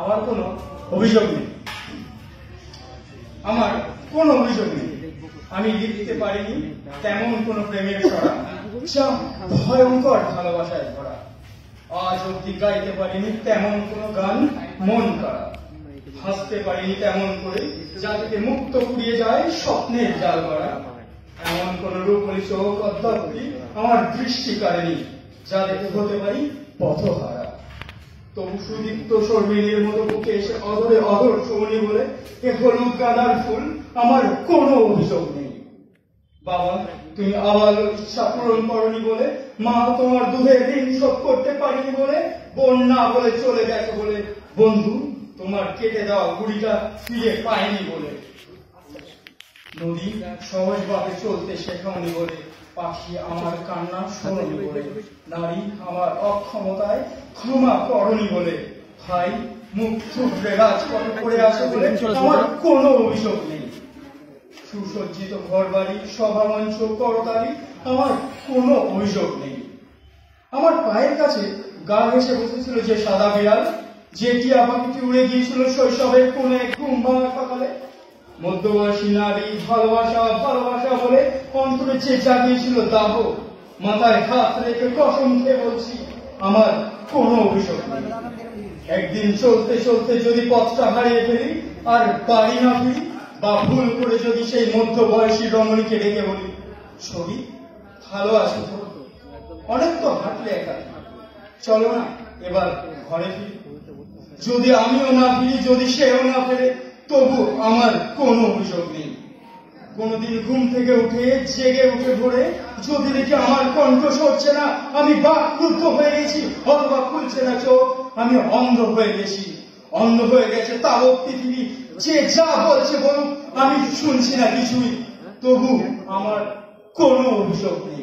আমার কোনো অভিযোগ নেই। আমার কোনো অভিযোগ নেই। আমি লিখতে পারিনি, তেমন কোনো প্রেমের ছড়া। যা ভয়ঙ্কর ভালোবাসায় ভরা। আজ অব্দি গাইতে পারিনি, তেমন কোনো গান মন করা। হাসতে পারিনি, তেমন করে যা থেকে মুক্ত ফুরিয়ে যায় স্বপ্নের জাল করা এমন কোন রূপলি চোখ অদ্যাবধি আমার দৃষ্টি কারেনি যা দেখে হতে পারি পথহারা তবু সুদীপ্ত মতো এসে অদরে অদর শোনি বলে এ ফুল, আমার কোনো অভিযোগ নেই। বাবা, তুমি আবার ইচ্ছা পূরণ করনি বলে, মা, তোমার দুধের ঋণ শোধ করতে পারিনি বলে বোন না বলে চলে গেছে বলে। বন্ধু, তোমার কেটে দেওয়া গুড়িটা ফিরে পায়নি বলে। নদী সহজভাবে চলতে শেখাওনি বলে পাখি আমার কান্না শোনি বলে। নারী আমার অক্ষমতায় ক্ষমা করনি বলে। ভাই, মুখ থুবড়ে রাজপথ পড়ে আছে বলে আমার কোনো অভিযোগ নেই। সুসজ্জিত ঘর বাড়ি সভামঞ্চ, করতালি, আমার কোনো অভিযোগ নেই। আমার পায়ের কাছে গা ঘেসে বসেছিল যে সাদা বিড়াল, যেটি আমাকে উড়ে গিয়েছিল শৈশবের কোন ঘুম মধ্যবয়সী নারী, ভালোবাসা ভালোবাসা বলে অন্তরে যে জাগিয়েছিল দাহ মাথায় হাত রেখে কসম খেয়ে বলছি, আমার কোনো অভিযোগ নেই। একদিন চলতে চলতে যদি পথটা হারিয়ে ফেলি, আর বাড়ি না ফিরি, বা ভুল করে যদি সেই মধ্যবয়সী রমণীকে ডেকে বলি, ছবি, ভালো আছো অনেক তো হাঁটলে একা। চলো না, এবার ঘরে ফিরি। যদি আমিও না ফিরি, যদি সেও না ফেরে তবু আমার কোনো অভিযোগ নেই। কোনদিন ঘুম থেকে উঠে, জেগে উঠে ভরে, যদি দেখি আমার কণ্ঠ সরছে না, আমি বাকরুদ্ধ হয়ে গেছি অথবা খুলছে না চোখ, আমি অন্ধ হয়ে গেছি। অন্ধ হয়ে গেছে তাও পৃথিবী। যে যা বলছে বলুক, আমি শুনছি না কিছুই। তবু আমার কোনো অভিযোগ নেই।